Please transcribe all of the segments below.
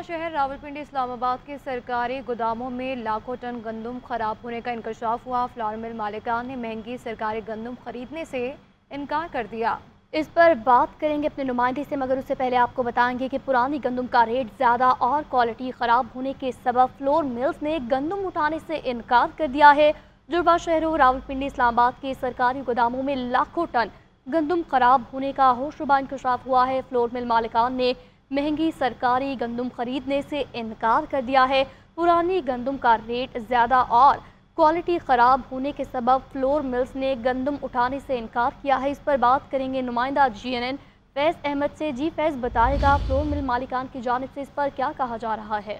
جربا شہر راولپنڈی، اسلام آباد کے سرکاری گوداموں میں لاکھوں ٹن گندم خراب ہونے کا انکشاف ہوا۔ فلار مل مالکان نے مہنگی سرکاری گندم خریدنے سے انکار کر دیا۔ اس پر بات کریں گے اپنے نمائندے سے، مگر اس سے پہلے آپ کو بتائیں گے کہ پرانی گندم کا ریٹ زیادہ اور کوالٹی خراب ہونے کے سبب فلور ملز نے گندم اٹھانے سے انکار کر دیا ہے۔ جربا شہروں راولپنڈی، اسلام آباد کے سرکاری گوداموں میں لاکھوں ٹن گندم خراب ہونے کا ہوشربہ انکشاف ہوا ہے۔ فلور مل مالکان نے مہنگی سرکاری گندم خریدنے سے انکار کر دیا ہے۔ پرانی گندم کا ریٹ زیادہ اور کوالٹی خراب ہونے کے سبب فلور ملز نے گندم اٹھانے سے انکار کیا ہے۔ اس پر بات کریں گے نمائندہ G N N Faiz Ahmad سے۔ جی فیض، بتائے گا فلور مل مالکان کی جانب سے اس پر کیا کہا جا رہا ہے؟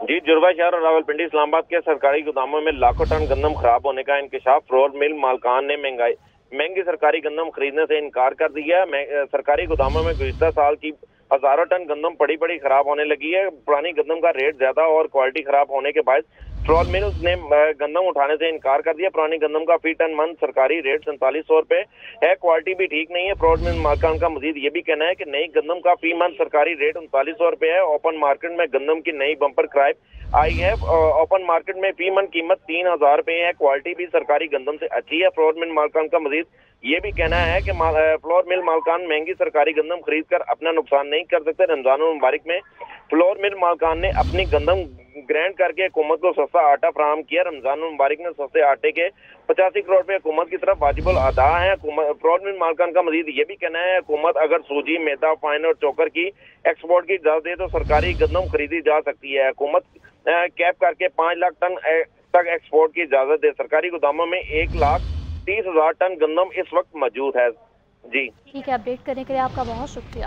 جی جربا شہر اور راول پنڈی اسلام آباد کے سرکاری گوداموں میں لاکھوں ٹن گندم خراب ہونے کا انکشاف فلور مل مالکان نے مہنگائی، مہنگی سرکاری گندم خریدنے سے انکار کر دیا ہے۔ سرکاری گوداموں میں گزشتہ سال کی ہزاروں ٹن گندم پڑی پڑی خراب ہونے لگی ہے۔ پرانی گندم کا ریٹ زیادہ اور کوالٹی خراب ہونے کے باعث ٹرول ملز نے گندم اٹھانے سے انکار کر دیا۔ پرانی گندم کا فی ٹن من سرکاری ریٹ سینتالیس سو روپے ہے۔ کوالٹی بھی ٹھیک نہیں ہے۔ پروڈ مل مالکان کا مزید یہ بھی کہنا ہے کہ نئی گندم کا فی من سرکاری ریٹ انتالیس سو روپے ہے۔ اوپن مارکیٹ میں گندم کی نئی بمپر کرائپ آئی ہے اوپن مارکیٹ میں فی من قیمت تین ہزار روپے ہے۔ کوالٹی بھی سرکاری گندم سے اچھی ہے۔ فلور مل مالکان کا مزید یہ بھی کہنا ہے کہ فلور مل مالکان مہنگی سرکاری گندم خرید کر اپنا نقصان نہیں کر سکتے۔ رمضان المبارک میں فلور مل مالکان نے اپنی گندم گرینڈ کر کے حکومت کو سستا آٹا فراہم کیا۔ رمضان المبارک میں سستے آٹے کے پچاسی کروڑ روپے حکومت کی طرف واجب الادا ہے فلور مل مالکان کا مزید یہ بھی کہنا ہے، حکومت اگر سوجی، میدا، فائن اور چوکر کی ایکسپورٹ کی اجازت دے تو سرکاری گندم خریدی جا سکتی ہے۔ حکومت کیپ کر کے پانچ لاکھ ٹن تک ایکسپورٹ کی اجازت دے۔ سرکاری گوداموں میں ایک لاکھ تیس ہزار ٹن گندم اس وقت موجود ہے۔ جی۔ ٹھیک ہے اپڈیٹ کرنے کے لیے آپ کا بہت شکریہ۔